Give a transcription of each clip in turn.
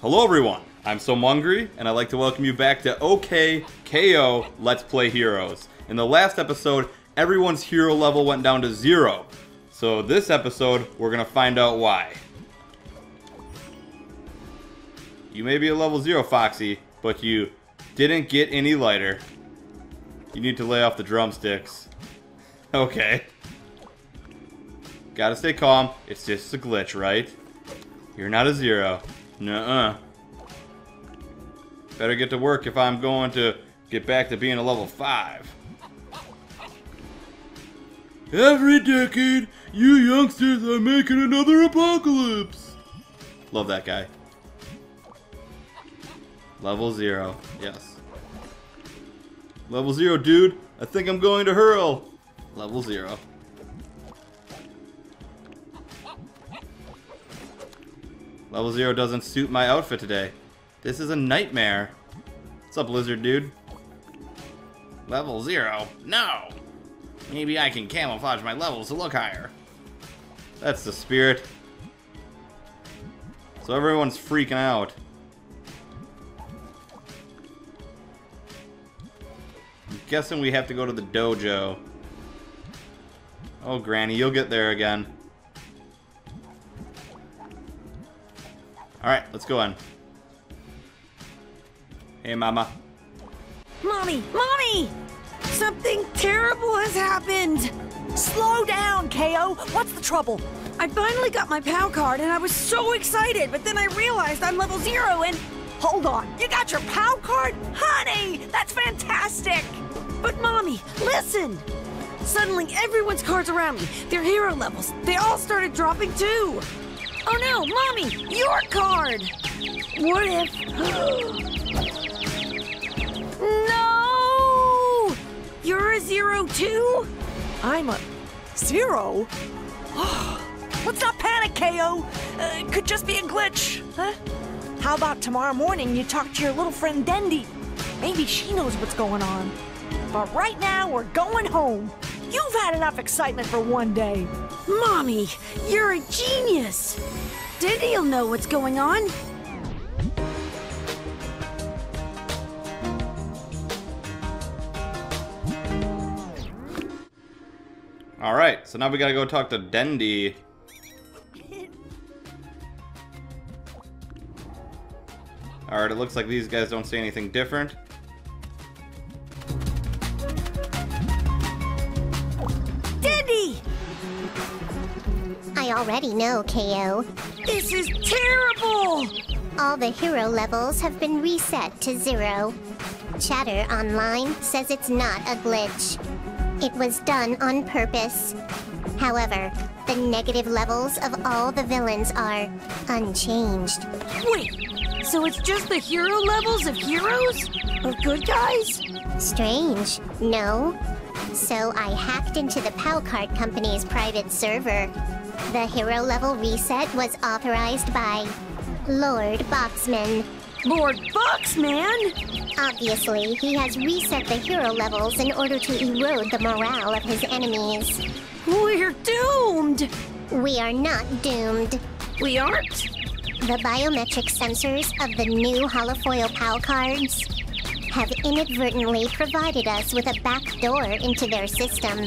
Hello everyone, I'm Sooo Mungry, and I'd like to welcome you back to OK KO Let's Play Heroes. In the last episode, everyone's hero level went down to zero. So this episode, we're gonna find out why. You may be a level zero, Foxy, but you didn't get any lighter. You need to lay off the drumsticks. Okay. Gotta stay calm. It's just a glitch, right? You're not a zero. Nuh-uh. Better get to work if I'm going to get back to being a level 5. Every decade, you youngsters are making another apocalypse. Love that guy. Level 0. Yes. Level 0, dude. I think I'm going to hurl. Level 0. Level 0 doesn't suit my outfit today. This is a nightmare. What's up, lizard dude? Level 0? No! Maybe I can camouflage my levels to look higher. That's the spirit. So everyone's freaking out. I'm guessing we have to go to the dojo. Oh, Granny, you'll get there again. Alright, let's go on. Hey, Mama. Mommy! Mommy! Something terrible has happened! Slow down, KO. What's the trouble? I finally got my POW card and I was so excited, but then I realized I'm level zero and. Hold on. You got your POW card? Honey, that's fantastic! But, Mommy, listen! Suddenly, everyone's cards around me, their hero levels, they all started dropping too! Oh no, Mommy! Your card! What if. no! You're a zero too? I'm a zero? Let's not panic, KO. Uh, it could just be a glitch. Huh? How about tomorrow morning you talk to your little friend Dendy? Maybe she knows what's going on. But right now, we're going home. You've had enough excitement for one day. Mommy, you're a genius! Dendy'll know what's going on. Alright, so now we gotta go talk to Dendy. Alright, it looks like these guys don't say anything different. I already know, KO. This is terrible! All the hero levels have been reset to zero. Chatter Online says it's not a glitch. It was done on purpose. However, the negative levels of all the villains are unchanged. Wait, so it's just the hero levels of heroes? Of good guys? Strange, no? So I hacked into the POW Card Company's private server. The hero level reset was authorized by Lord Boxman. Lord Boxman? Obviously, he has reset the hero levels in order to erode the morale of his enemies. We're doomed! We are not doomed. We aren't? The biometric sensors of the new holofoil POW cards have inadvertently provided us with a back door into their system.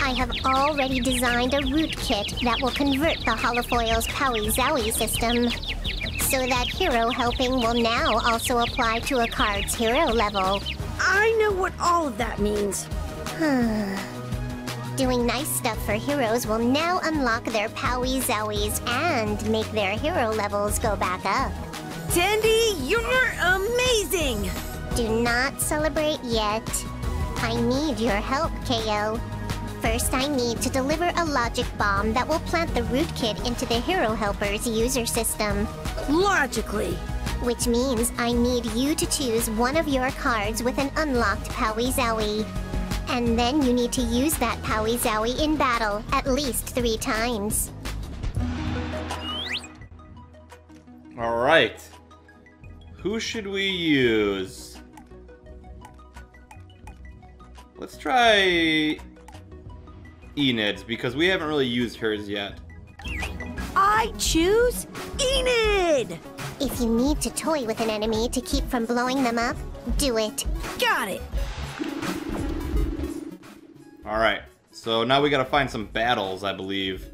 I have already designed a rootkit that will convert the holofoil's Powie Zowie system so that hero helping will now also apply to a card's hero level. I know what all of that means. Doing nice stuff for heroes will now unlock their Powie Zowies and make their hero levels go back up. Dendy, you're amazing! Do not celebrate yet. I need your help, KO. First, I need to deliver a logic bomb that will plant the rootkit into the Hero Helper's user system. Logically. Which means I need you to choose one of your cards with an unlocked Powie Zowie. And then you need to use that Powie Zowie in battle at least three times. Alright. Who should we use? Let's try Enid's because we haven't really used hers yet. I choose Enid! If you need to toy with an enemy to keep from blowing them up, do it. Got it. Alright, so now we gotta find some battles, I believe.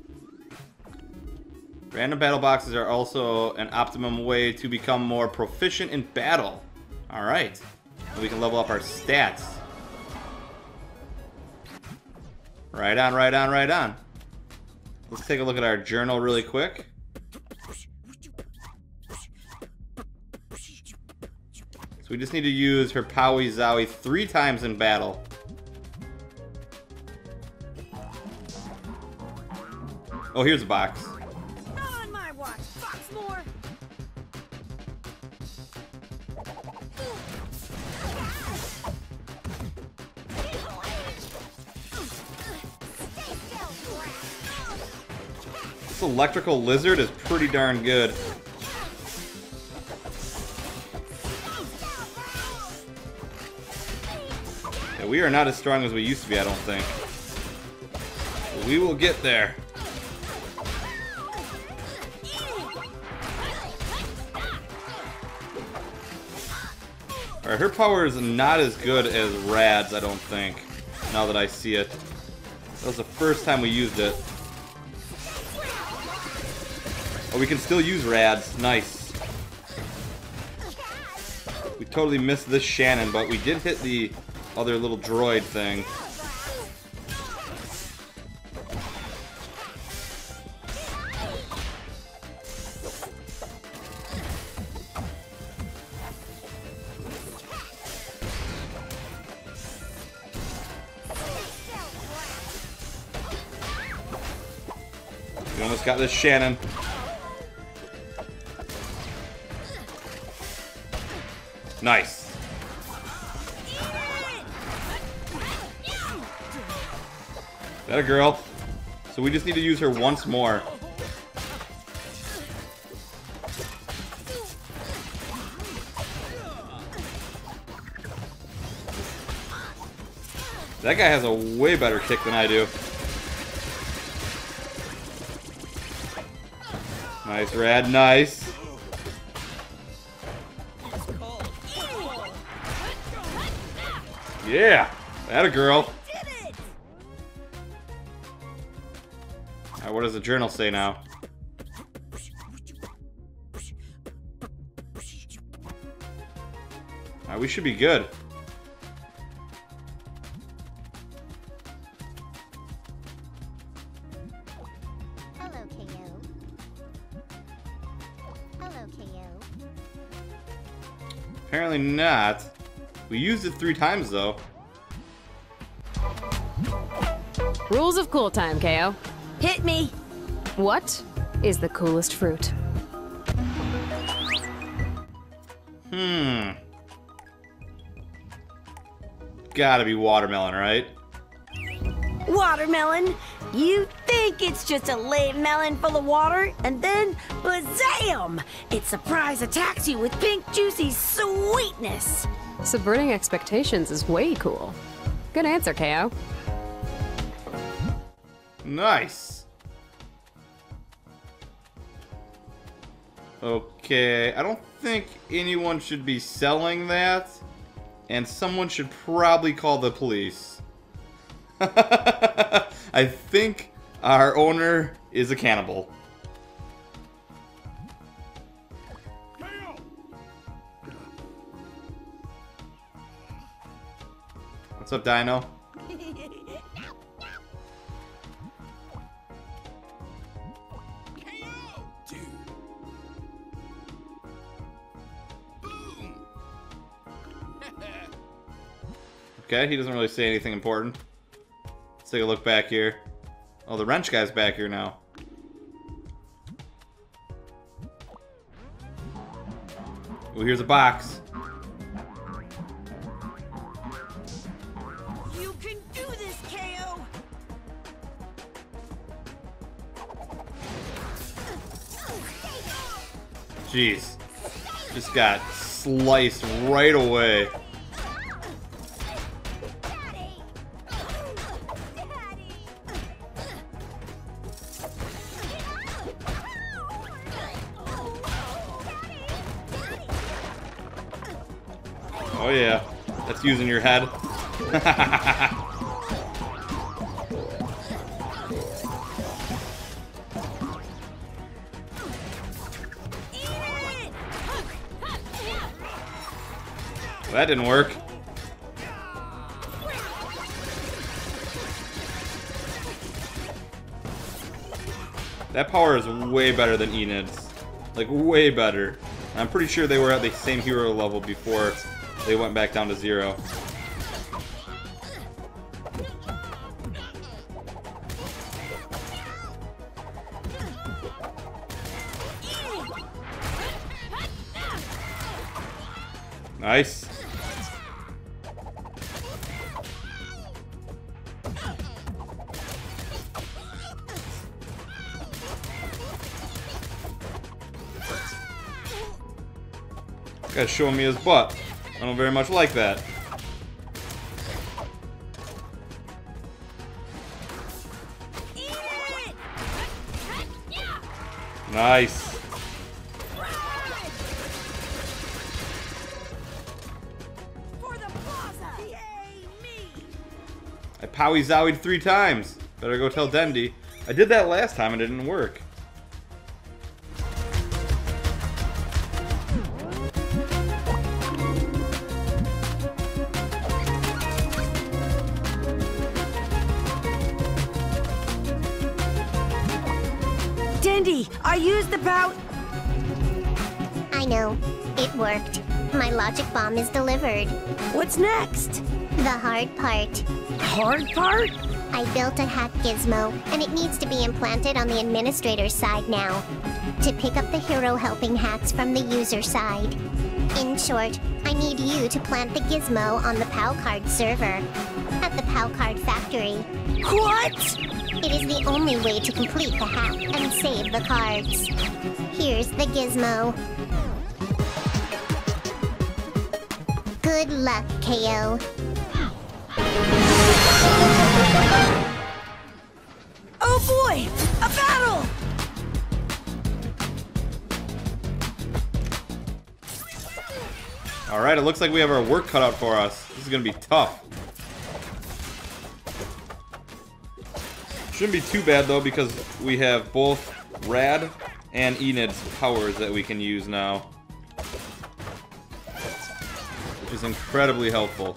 Random battle boxes are also an optimum way to become more proficient in battle. Alright, we can level up our stats. Right on, right on, right on. Let's take a look at our journal really quick. So we just need to use her Powie Zowie three times in battle. Oh, here's a box. Electrical lizard is pretty darn good. Yeah, we are not as strong as we used to be, I don't think. We will get there. Alright, her power is not as good as Rad's, I don't think. Now that I see it. That was the first time we used it. Oh, we can still use Rads. Nice. We totally missed this Shannon, but we did hit the other little droid thing. We almost got this Shannon. Nice. That a girl. So we just need to use her once more. That guy has a way better kick than I do. Nice, Rad, nice. Yeah, that a girl. Alright, what does the journal say now? Alright, we should be good. Hello, KO. Hello, KO. Apparently not. We used it three times though. Rules of cool time, KO. Hit me. What is the coolest fruit? Hmm. Gotta be watermelon, right? Watermelon. You think it's just a lame melon full of water, and then, bazam! It surprise attacks you with pink, juicy sweetness. Subverting expectations is way cool. Good answer, KO. Nice. Okay, I don't think anyone should be selling that, and someone should probably call the police. I think our owner is a cannibal. What's up, Dino? Okay, he doesn't really say anything important. Let's take a look back here. Oh, the wrench guy's back here now. Oh, here's a box. Jeez. Just got sliced right away. Oh yeah, that's using your head. that didn't work. That power is way better than Enid's. Like, way better. I'm pretty sure they were at the same hero level before they went back down to zero. Showing me his butt. I don't very much like that. Nice. I powie zowied three times. Better go tell Dendy. I did that last time and it didn't work. Worked. My logic bomb is delivered. What's next? The hard part. Hard part? I built a hack gizmo, and it needs to be implanted on the administrator's side now. To pick up the hero helping hacks from the user side. In short, I need you to plant the gizmo on the PowCard server. At the PowCard factory. What? It is the only way to complete the hack and save the cards. Here's the gizmo. Good luck, KO. Oh boy! A battle! Alright, it looks like we have our work cut out for us. This is gonna be tough. Shouldn't be too bad though because we have both Rad and Enid's powers that we can use now. Is incredibly helpful.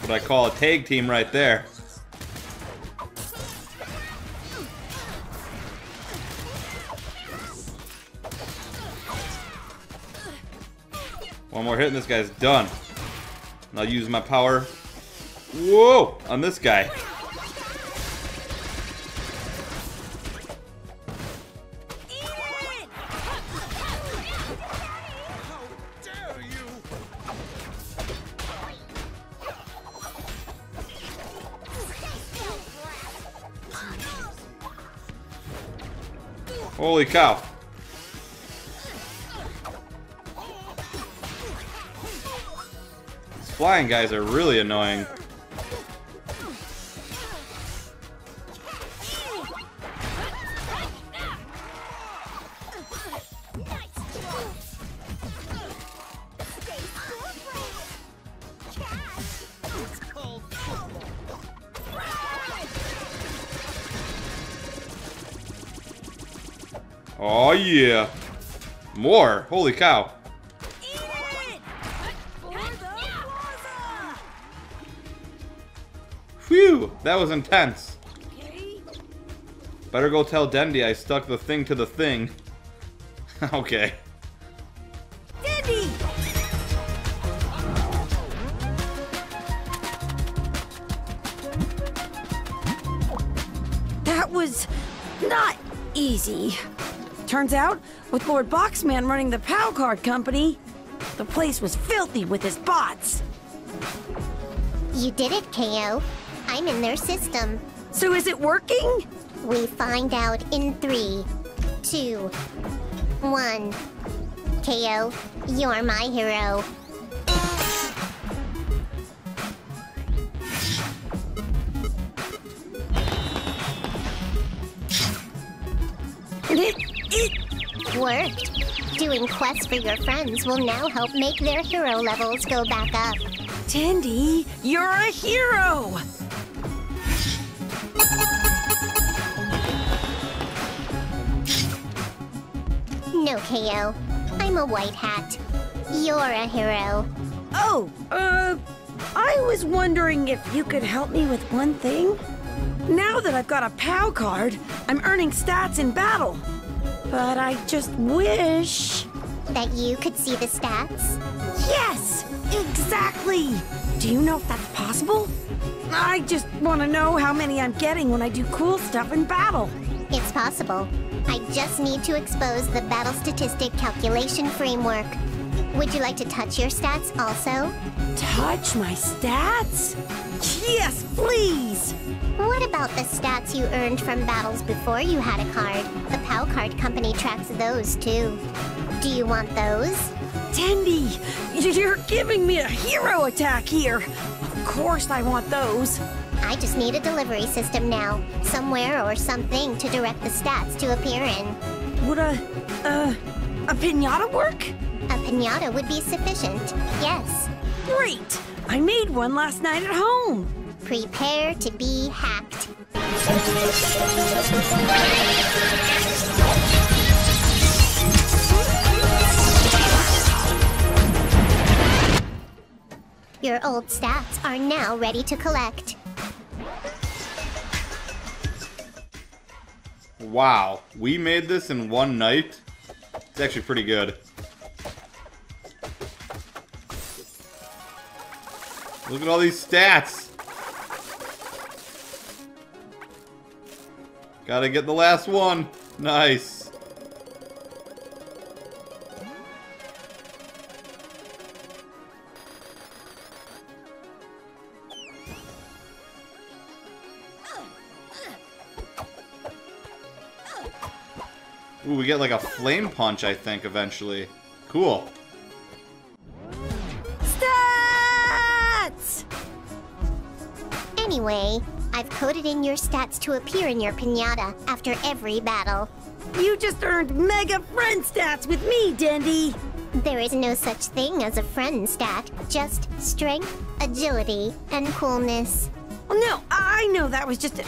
What I call a tag team right there. One more hit and this guy's done. And I'll use my power. Whoa! On this guy. Holy cow. Flying guys are really annoying. Oh yeah. More. Holy cow. Phew, that was intense. Better go tell Dendy I stuck the thing to the thing. okay. Dendy! That was not easy. Turns out, with Lord Boxman running the POW card company, the place was filthy with his bots. You did it, KO time in their system. So is it working? We find out in three, two, one. KO, you're my hero. Worked. Doing quests for your friends will now help make their hero levels go back up. Dendy, you're a hero! KO. I'm a white hat. You're a hero. Oh, uh, I was wondering if you could help me with one thing. Now that I've got a POW card, I'm earning stats in battle. But I just wish. That you could see the stats? Yes, exactly. Do you know if that's possible? I just want to know how many I'm getting when I do cool stuff in battle. It's possible. I just need to expose the battle statistic calculation framework. Would you like to touch your stats also? Touch my stats? Yes, please. What about the stats you earned from battles before you had a card? The POW card company tracks those too. Do you want those? Dendy, you're giving me a hero attack here. Of course I want those. I just need a delivery system now, somewhere or something to direct the stats to appear in. Would a, uh, a pinata work? A pinata would be sufficient, yes. Great! I made one last night at home. Prepare to be hacked. Your old stats are now ready to collect. Wow, we made this in one night? It's actually pretty good. Look at all these stats! Gotta get the last one. Nice. Ooh, we get like a flame punch, I think, eventually. Cool. Stats! Anyway, I've coded in your stats to appear in your pinata after every battle. You just earned mega friend stats with me, Dendy. There is no such thing as a friend stat, just strength, agility, and coolness. Oh, no, I know that was just a...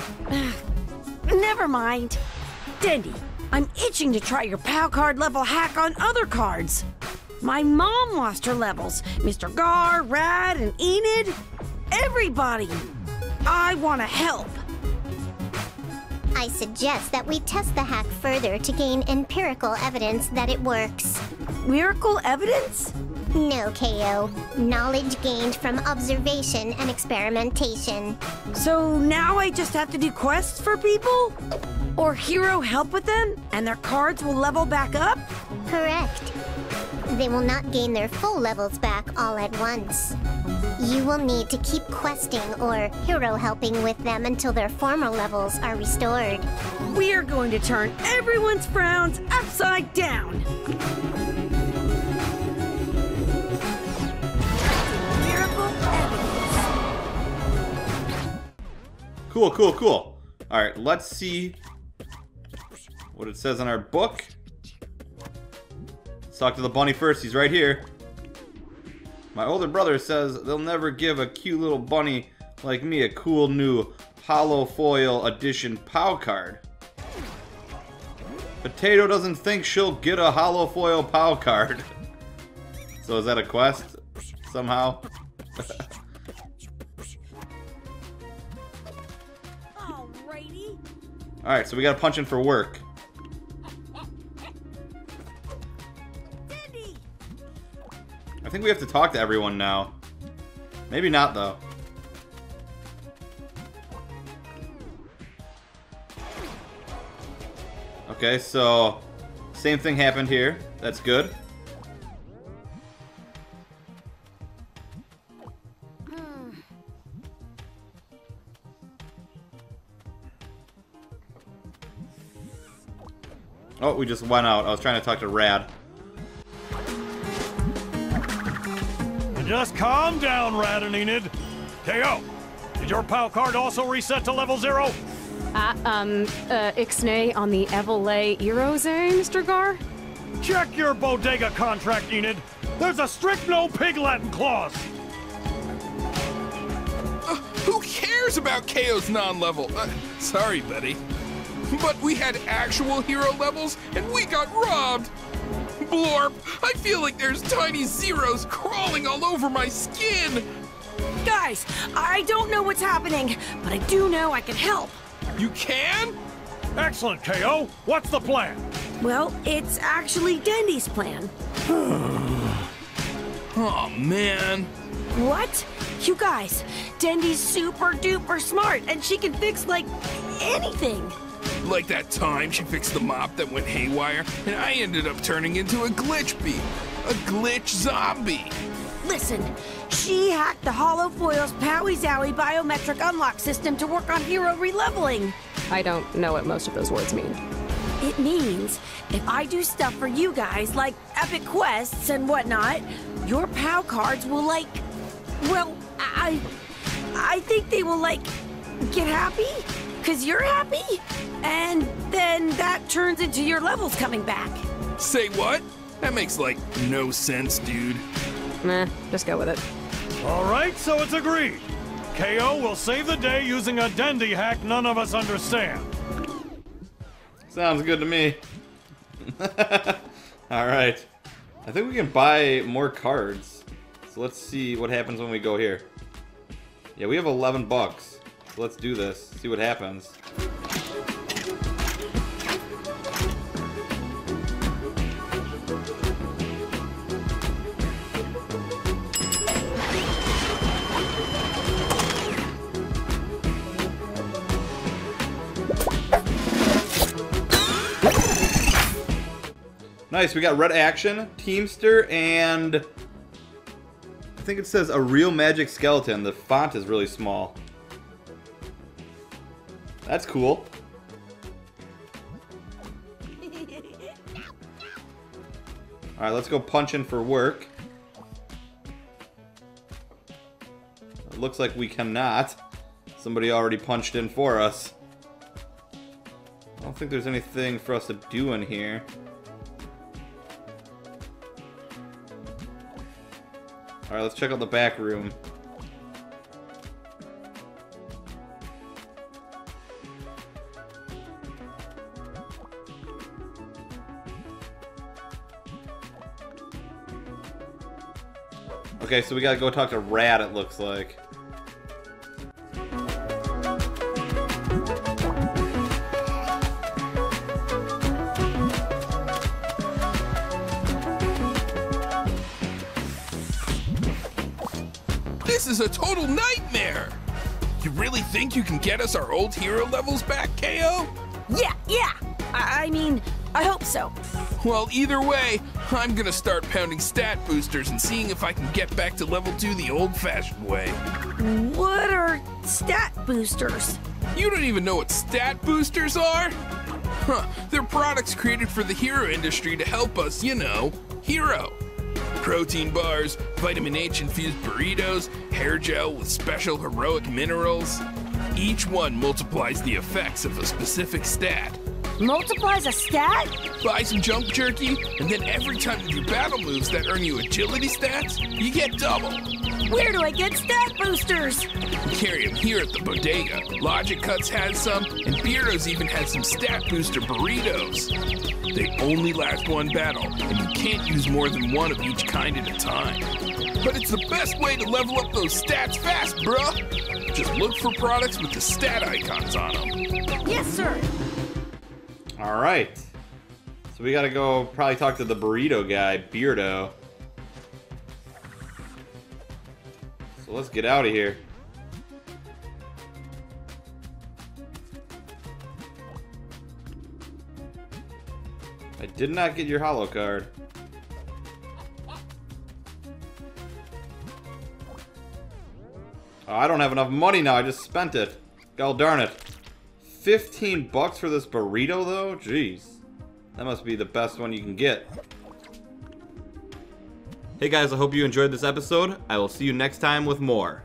Never mind. Dendy, I'm itching to try your POW card level hack on other cards. My mom lost her levels. Mr. Gar, Rad, and Enid. Everybody. I want to help. I suggest that we test the hack further to gain empirical evidence that it works. Miracle evidence? No, KO. Knowledge gained from observation and experimentation. So now I just have to do quests for people? Or hero help with them, and their cards will level back up? Correct. They will not gain their full levels back all at once. You will need to keep questing or hero helping with them until their former levels are restored. We are going to turn everyone's frowns upside down. Cool, cool, cool. Alright, let's see what it says in our book. Let's talk to the bunny first. He's right here. My older brother says they'll never give a cute little bunny like me a cool new holofoil Edition POW card. Potato doesn't think she'll get a holofoil POW card. so is that a quest? Somehow? Alrighty. Alright, so we gotta punch in for work. Think we have to talk to everyone now. Maybe not, though. Okay, so same thing happened here. That's good. Oh, we just went out. I was trying to talk to Rad. Just calm down, Rad and Enid. KO, did your POW card also reset to level zero? Uh, um, uh, Ixnay on the Evelay Erose, Mr. Gar? Check your bodega contract, Enid. There's a strict no pig Latin clause. Uh, who cares about KO's non-level? Uh, sorry, buddy. But we had actual hero levels, and we got robbed. Blorp, I feel like there's tiny zeros crawling all over my skin. Guys, I don't know what's happening, but I do know I can help. You can? Excellent, KO. What's the plan? Well, it's actually Dendy's plan. oh, man. What? You guys, Dendy's super duper smart, and she can fix, like, anything. Like that time she fixed the mop that went haywire, and I ended up turning into a glitch bee. A glitch zombie. Listen, she hacked the Holofoil's Powie Zowie biometric unlock system to work on hero releveling. I don't know what most of those words mean. It means if I do stuff for you guys, like epic quests and whatnot, your POW cards will, like, well, I, I think they will, like, get happy, because you're happy, and then that turns into your levels coming back. Say what? That makes, like, no sense, dude. Meh, just go with it. All right, so it's agreed. KO will save the day using a Dendy hack none of us understand. Sounds good to me. Alright. I think we can buy more cards. So let's see what happens when we go here. Yeah, we have 11 bucks. So let's do this. See what happens. Nice, we got Red Action, Teamster, and... I think it says a real magic skeleton. The font is really small. That's cool. Alright, let's go punching for work. It looks like we cannot. Somebody already punched in for us. I don't think there's anything for us to do in here. Alright, let's check out the back room. Okay, so we gotta go talk to Rad, it looks like. Is a total nightmare! You really think you can get us our old hero levels back, KO? Yeah, yeah. I, I mean, I hope so. Well, either way, I'm gonna start pounding stat boosters and seeing if I can get back to level 2 the old-fashioned way. What are stat boosters? You don't even know what stat boosters are? Huh, they're products created for the hero industry to help us, you know, hero. Protein bars, vitamin H infused burritos, hair gel with special heroic minerals. Each one multiplies the effects of a specific stat. Multiplies a stat? Buy some junk jerky, and then every time you do battle moves that earn you agility stats, you get double. Where do I get stat boosters? We carry them here at the bodega. Logic Cuts has some, and Beardo's even has some stat booster burritos. They only last one battle, and you can't use more than one of each kind at a time. But it's the best way to level up those stats fast, bruh. Just look for products with the stat icons on them. Yes, sir. Alright. So we gotta go probably talk to the burrito guy, Beardo. So let's get out of here. I did not get your hollow card. I don't have enough money now. I just spent it. God darn it. 15 bucks for this burrito, though? Jeez. That must be the best one you can get. Hey guys, I hope you enjoyed this episode. I will see you next time with more.